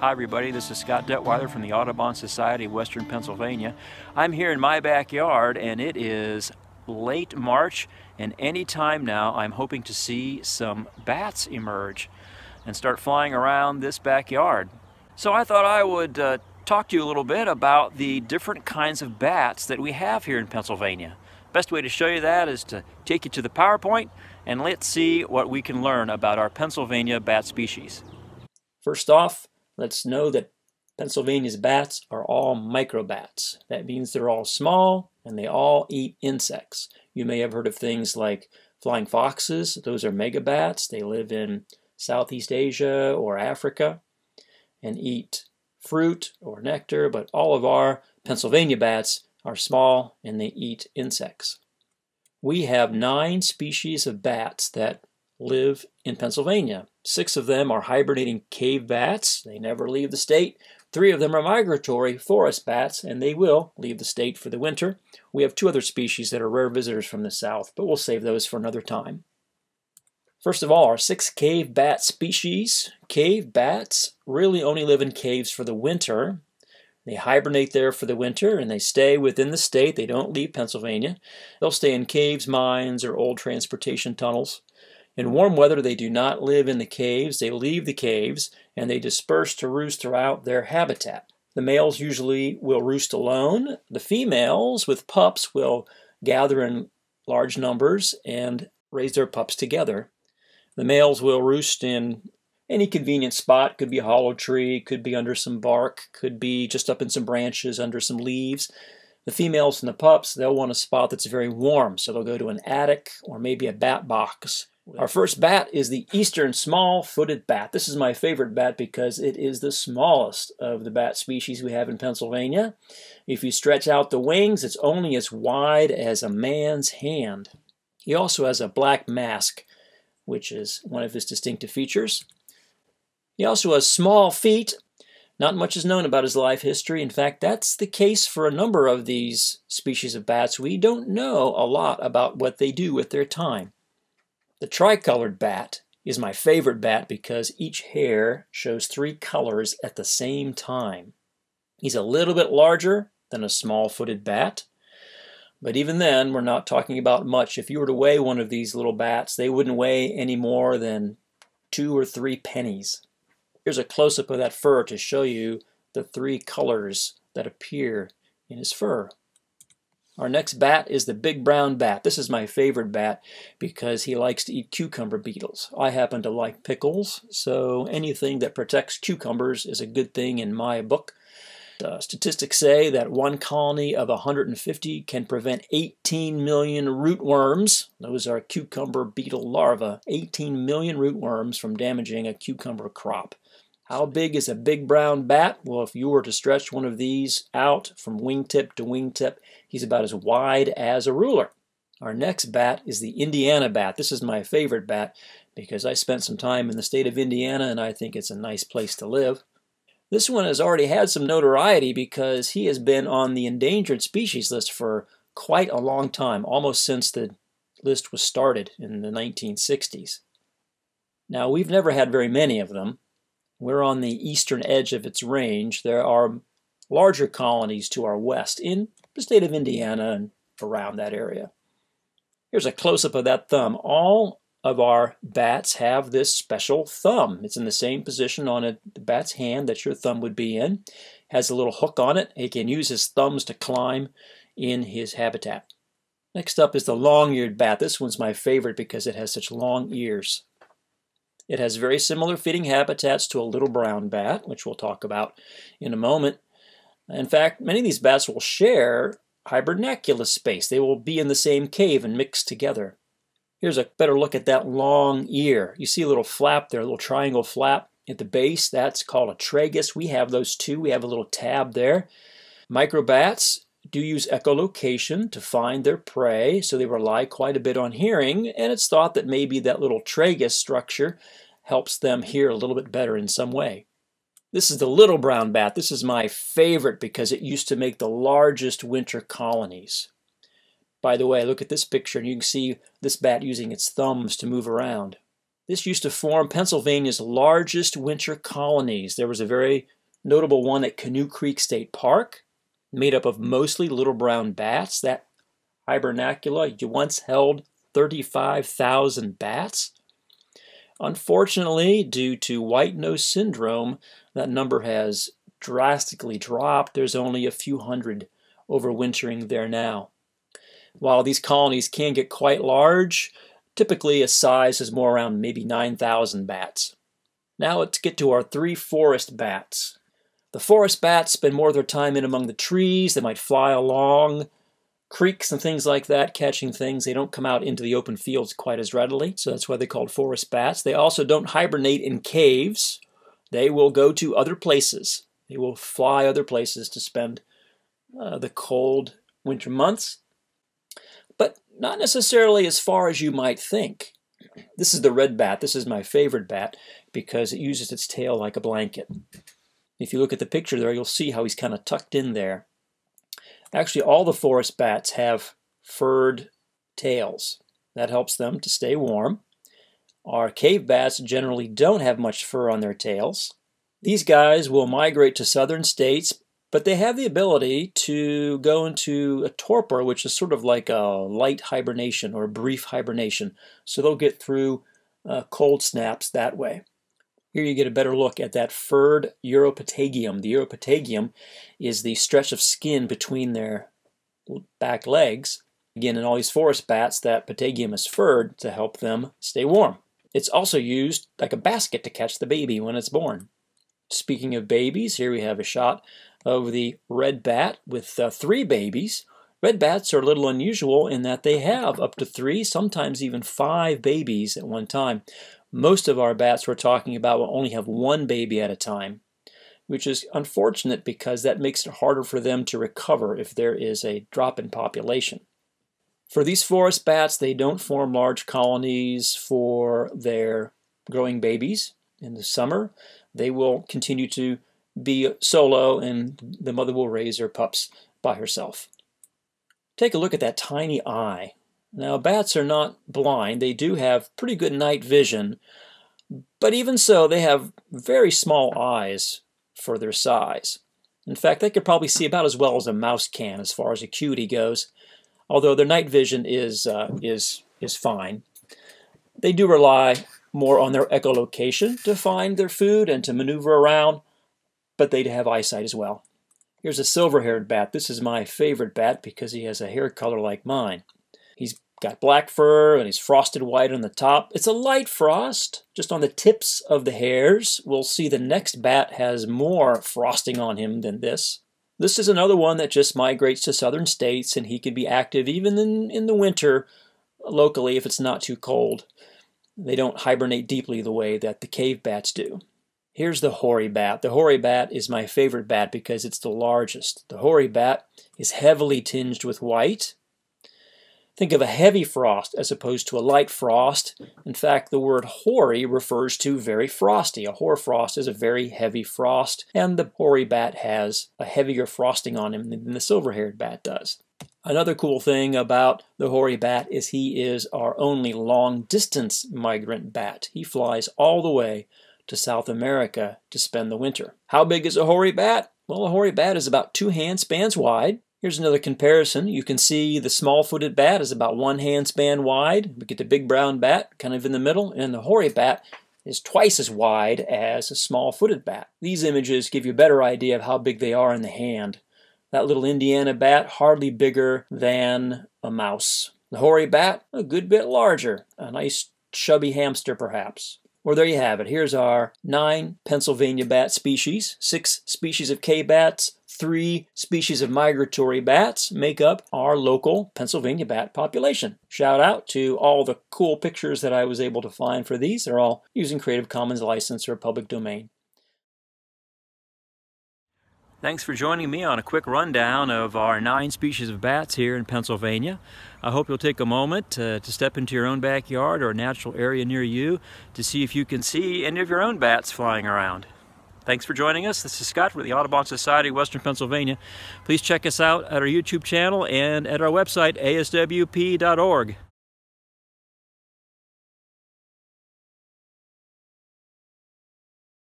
Hi everybody, this is Scott Detweiler from the Audubon Society of Western Pennsylvania. I'm here in my backyard and it is late March and any time now I'm hoping to see some bats emerge and start flying around this backyard. So I thought I would uh, talk to you a little bit about the different kinds of bats that we have here in Pennsylvania. Best way to show you that is to take you to the PowerPoint and let's see what we can learn about our Pennsylvania bat species. First off, Let's know that Pennsylvania's bats are all microbats. That means they're all small and they all eat insects. You may have heard of things like flying foxes. Those are megabats. They live in Southeast Asia or Africa and eat fruit or nectar, but all of our Pennsylvania bats are small and they eat insects. We have nine species of bats that live in Pennsylvania. Six of them are hibernating cave bats. They never leave the state. Three of them are migratory forest bats, and they will leave the state for the winter. We have two other species that are rare visitors from the south, but we'll save those for another time. First of all, our six cave bat species. Cave bats really only live in caves for the winter. They hibernate there for the winter and they stay within the state. They don't leave Pennsylvania. They'll stay in caves, mines, or old transportation tunnels. In warm weather, they do not live in the caves. They leave the caves and they disperse to roost throughout their habitat. The males usually will roost alone. The females with pups will gather in large numbers and raise their pups together. The males will roost in any convenient spot. Could be a hollow tree, could be under some bark, could be just up in some branches under some leaves. The females and the pups, they'll want a spot that's very warm, so they'll go to an attic or maybe a bat box our first bat is the eastern small-footed bat. This is my favorite bat because it is the smallest of the bat species we have in Pennsylvania. If you stretch out the wings, it's only as wide as a man's hand. He also has a black mask, which is one of his distinctive features. He also has small feet. Not much is known about his life history. In fact, that's the case for a number of these species of bats. We don't know a lot about what they do with their time. The tricolored bat is my favorite bat because each hair shows three colors at the same time. He's a little bit larger than a small-footed bat, but even then, we're not talking about much. If you were to weigh one of these little bats, they wouldn't weigh any more than two or three pennies. Here's a close-up of that fur to show you the three colors that appear in his fur. Our next bat is the big brown bat. This is my favorite bat because he likes to eat cucumber beetles. I happen to like pickles, so anything that protects cucumbers is a good thing in my book. Uh, statistics say that one colony of 150 can prevent 18 million rootworms, those are cucumber beetle larvae, 18 million rootworms from damaging a cucumber crop. How big is a big brown bat? Well, if you were to stretch one of these out from wingtip to wingtip, he's about as wide as a ruler. Our next bat is the Indiana bat. This is my favorite bat because I spent some time in the state of Indiana and I think it's a nice place to live. This one has already had some notoriety because he has been on the endangered species list for quite a long time, almost since the list was started in the 1960s. Now, we've never had very many of them, we're on the eastern edge of its range. There are larger colonies to our west in the state of Indiana and around that area. Here's a close-up of that thumb. All of our bats have this special thumb. It's in the same position on a, bat's hand that your thumb would be in. Has a little hook on it. He can use his thumbs to climb in his habitat. Next up is the long-eared bat. This one's my favorite because it has such long ears. It has very similar feeding habitats to a little brown bat, which we'll talk about in a moment. In fact, many of these bats will share hibernaculous space. They will be in the same cave and mix together. Here's a better look at that long ear. You see a little flap there, a little triangle flap at the base. That's called a tragus. We have those too. We have a little tab there. Microbats do use echolocation to find their prey, so they rely quite a bit on hearing, and it's thought that maybe that little tragus structure helps them hear a little bit better in some way. This is the little brown bat. This is my favorite because it used to make the largest winter colonies. By the way, look at this picture and you can see this bat using its thumbs to move around. This used to form Pennsylvania's largest winter colonies. There was a very notable one at Canoe Creek State Park, made up of mostly little brown bats. That hibernacula once held 35,000 bats. Unfortunately, due to white nose syndrome, that number has drastically dropped. There's only a few hundred overwintering there now. While these colonies can get quite large, typically a size is more around maybe 9,000 bats. Now let's get to our three forest bats. The forest bats spend more of their time in among the trees. They might fly along creeks and things like that, catching things. They don't come out into the open fields quite as readily, so that's why they're called forest bats. They also don't hibernate in caves. They will go to other places. They will fly other places to spend uh, the cold winter months, but not necessarily as far as you might think. This is the red bat. This is my favorite bat because it uses its tail like a blanket. If you look at the picture there, you'll see how he's kind of tucked in there. Actually, all the forest bats have furred tails. That helps them to stay warm. Our cave bats generally don't have much fur on their tails. These guys will migrate to southern states, but they have the ability to go into a torpor, which is sort of like a light hibernation or a brief hibernation. So they'll get through uh, cold snaps that way. Here you get a better look at that furred uropatagium. The uropatagium is the stretch of skin between their back legs. Again, in all these forest bats, that patagium is furred to help them stay warm. It's also used like a basket to catch the baby when it's born. Speaking of babies, here we have a shot of the red bat with uh, three babies. Red bats are a little unusual in that they have up to three, sometimes even five babies at one time. Most of our bats we're talking about will only have one baby at a time, which is unfortunate because that makes it harder for them to recover if there is a drop in population. For these forest bats, they don't form large colonies for their growing babies in the summer. They will continue to be solo and the mother will raise her pups by herself. Take a look at that tiny eye. Now, bats are not blind. They do have pretty good night vision, but even so, they have very small eyes for their size. In fact, they could probably see about as well as a mouse can as far as acuity goes, although their night vision is, uh, is, is fine. They do rely more on their echolocation to find their food and to maneuver around, but they have eyesight as well. Here's a silver-haired bat. This is my favorite bat because he has a hair color like mine. He's got black fur and he's frosted white on the top. It's a light frost, just on the tips of the hairs. We'll see the next bat has more frosting on him than this. This is another one that just migrates to southern states and he can be active even in, in the winter locally if it's not too cold. They don't hibernate deeply the way that the cave bats do. Here's the hoary bat. The hoary bat is my favorite bat because it's the largest. The hoary bat is heavily tinged with white Think of a heavy frost as opposed to a light frost. In fact, the word hoary refers to very frosty. A hoarfrost is a very heavy frost, and the hoary bat has a heavier frosting on him than the silver-haired bat does. Another cool thing about the hoary bat is he is our only long-distance migrant bat. He flies all the way to South America to spend the winter. How big is a hoary bat? Well, a hoary bat is about two hand spans wide, Here's another comparison. You can see the small-footed bat is about one hand span wide. We get the big brown bat kind of in the middle, and the hoary bat is twice as wide as a small-footed bat. These images give you a better idea of how big they are in the hand. That little Indiana bat, hardly bigger than a mouse. The hoary bat, a good bit larger, a nice chubby hamster perhaps. Well, there you have it. Here's our nine Pennsylvania bat species, six species of cave bats, three species of migratory bats make up our local Pennsylvania bat population. Shout out to all the cool pictures that I was able to find for these. They're all using Creative Commons license or public domain. Thanks for joining me on a quick rundown of our nine species of bats here in Pennsylvania. I hope you'll take a moment to, to step into your own backyard or natural area near you to see if you can see any of your own bats flying around. Thanks for joining us. This is Scott with the Audubon Society of Western Pennsylvania. Please check us out at our YouTube channel and at our website, aswp.org.